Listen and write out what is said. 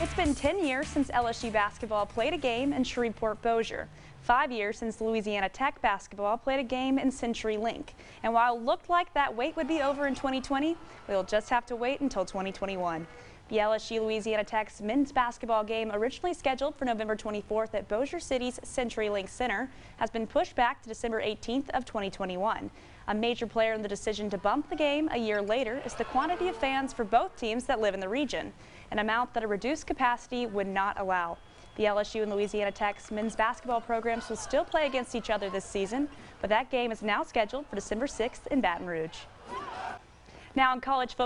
It's been 10 years since LSU basketball played a game in Shreveport Bossier. Five years since Louisiana Tech basketball played a game in Century Link. And while it looked like that wait would be over in 2020, we'll just have to wait until 2021. The LSU Louisiana Tech's men's basketball game, originally scheduled for November 24th at Bossier City's CenturyLink Center, has been pushed back to December 18th of 2021. A major player in the decision to bump the game a year later is the quantity of fans for both teams that live in the region, an amount that a reduced capacity would not allow. The LSU and Louisiana Tech's men's basketball programs will still play against each other this season, but that game is now scheduled for December 6th in Baton Rouge. Now in college football.